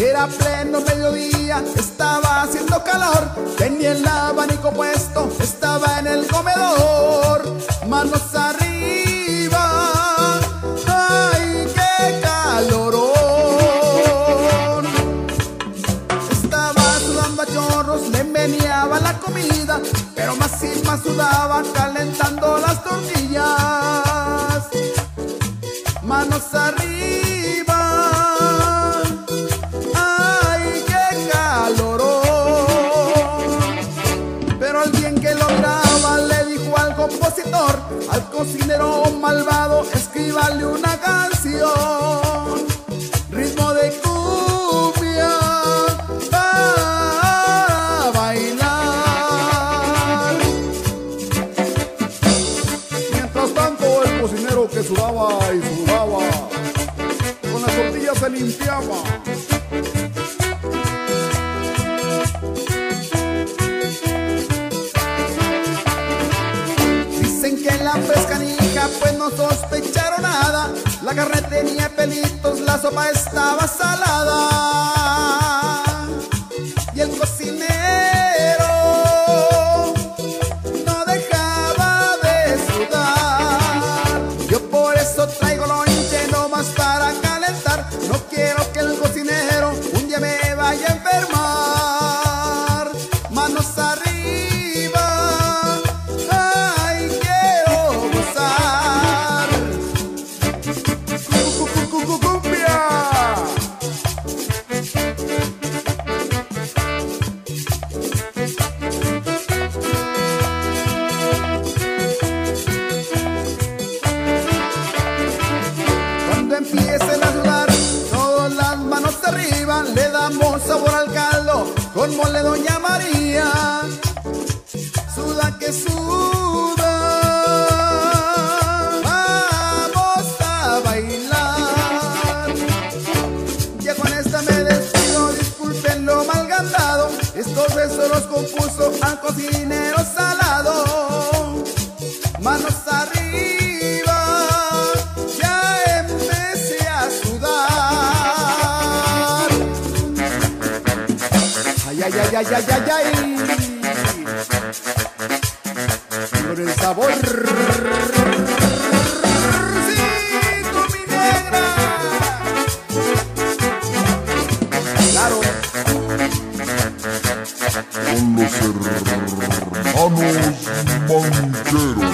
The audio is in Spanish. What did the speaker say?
Era pleno mediodía, estaba haciendo calor, tenía el abanico puesto, estaba en el comedor, manos arriba, ay, qué calorón. Estaba sudando a chorros, le meneaba la comida, pero más y más sudaba calentando las tortillas. Manos arriba, al cocinero malvado, escríbale una canción. Ritmo de cumbia para bailar. Mientras tanto, el cocinero que sudaba y sudaba, con las tortillas se limpiaba. La pescanija pues no sospecharon nada. La carne tenía pelitos, la sopa estaba salada. Y el damos sabor al caldo con mole Doña María. Suda que suda, vamos a bailar. Ya con esta me despido, disculpen lo malgandado. Estos besos los compuso al cocinero Ay, ay, ay, ay, ay, ay, ay. Con el sabor. Sí, con mi negra. Claro. Con los hermanos banqueros.